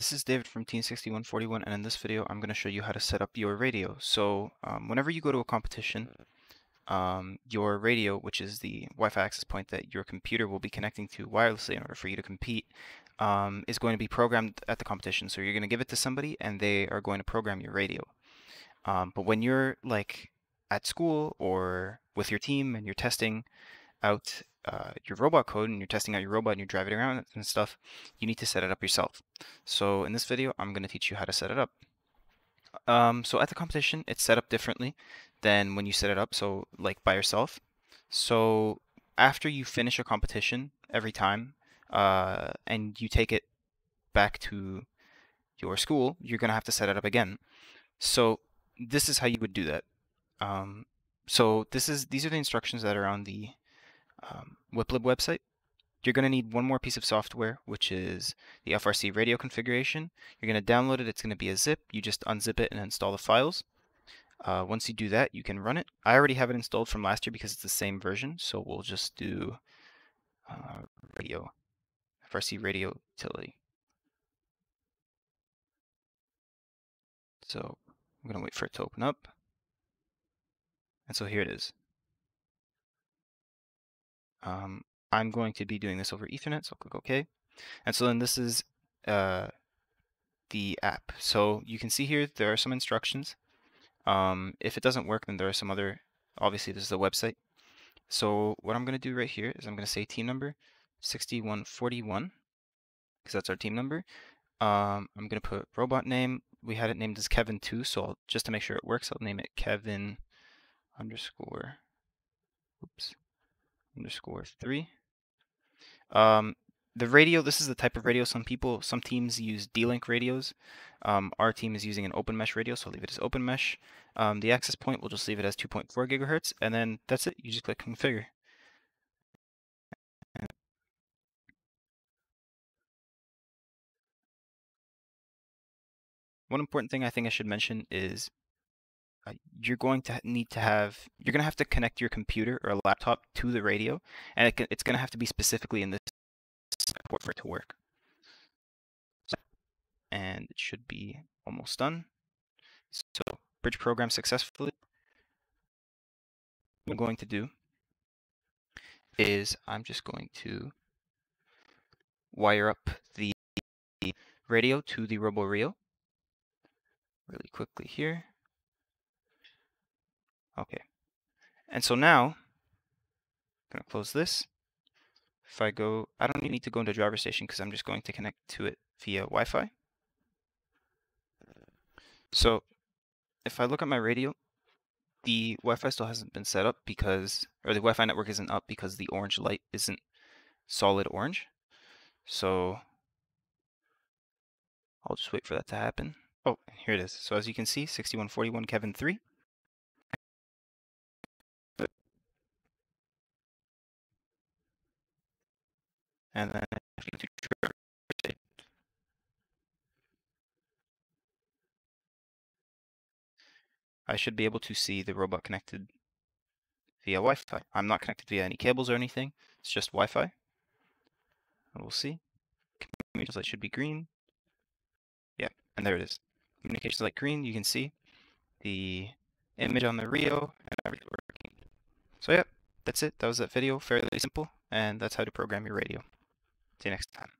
This is David from Team 6141 and in this video I'm going to show you how to set up your radio. So um, whenever you go to a competition, um, your radio, which is the Wi-Fi access point that your computer will be connecting to wirelessly in order for you to compete, um, is going to be programmed at the competition. So you're going to give it to somebody and they are going to program your radio. Um, but when you're like at school or with your team and you're testing out uh, your robot code and you're testing out your robot and you're driving around and stuff, you need to set it up yourself. So in this video, I'm going to teach you how to set it up. Um, so at the competition, it's set up differently than when you set it up, so like by yourself. So after you finish a competition every time uh, and you take it back to your school, you're going to have to set it up again. So this is how you would do that. Um, so this is these are the instructions that are on the um, WPILib website. You're going to need one more piece of software, which is the FRC radio configuration. You're going to download it. It's going to be a zip. You just unzip it and install the files. Uh, once you do that, you can run it. I already have it installed from last year because it's the same version, so we'll just do uh, radio, FRC radio utility. So I'm going to wait for it to open up. And so here it is. Um, I'm going to be doing this over Ethernet, so I'll click OK. And so then this is uh, the app. So you can see here there are some instructions. Um, if it doesn't work, then there are some other, obviously this is the website. So what I'm going to do right here is I'm going to say team number 6141, because that's our team number. Um, I'm going to put robot name. We had it named as Kevin2, so I'll, just to make sure it works, I'll name it Kevin underscore, oops, underscore three. Um, the radio, this is the type of radio some people, some teams use D-Link radios. Um, our team is using an open mesh radio, so I'll leave it as open mesh. Um, the access point, we'll just leave it as 2.4 gigahertz, and then that's it. You just click configure. One important thing I think I should mention is Uh, you're going to need to have you're going to have to connect your computer or a laptop to the radio and it can, it's going to have to be specifically in this port for it to work. And it should be almost done. So bridge program successfully. What I'm going to do is I'm just going to wire up the radio to the RoboRio really quickly here Okay. And so now, I'm going to close this. If I go, I don't need to go into driver station because I'm just going to connect to it via Wi-Fi. So if I look at my radio, the Wi-Fi still hasn't been set up because, or the Wi-Fi network isn't up because the orange light isn't solid orange. So I'll just wait for that to happen. Oh, here it is. So as you can see, 6141 Kevin 3. And then I should be able to see the robot connected via Wi-Fi. I'm not connected via any cables or anything. It's just Wi-Fi. We'll see. Communications light should be green. Yeah, and there it is. Communications light green. You can see the image on the Rio and everything working. So yeah, that's it. That was that video. Fairly simple, and that's how to program your radio. See you next time.